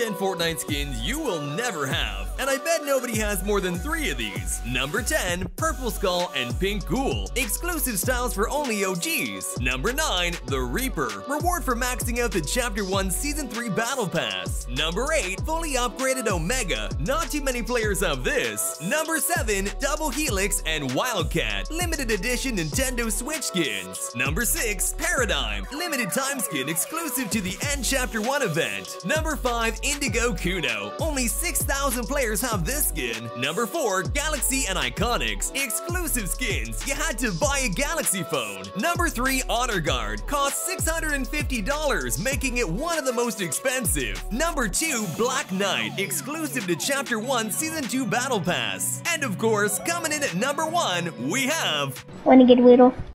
10 Fortnite skins you will never have, and I bet nobody has more than three of these. Number 10, Purple Skull and Pink Ghoul, exclusive styles for only OGs. Number 9, The Reaper, reward for maxing out the Chapter 1 Season 3 Battle Pass. Number 8, fully upgraded Omega, not too many players have this. Number 7, Double Helix and Wildcat, limited edition Nintendo Switch skins. Number 6, Paradigm, limited time skin exclusive to the End Chapter 1 event. Number 5, Indigo Kuno, only 6,000 players have this skin. Number 4, Galaxy and Ikoniks, exclusive skins, you had to buy a Galaxy phone. Number 3, Honor Guard, cost $650, making it one of the most expensive. Number 2, Black Knight, exclusive to Chapter 1 Season 2 Battle Pass. And of course, coming in at number 1, we have a Weedle?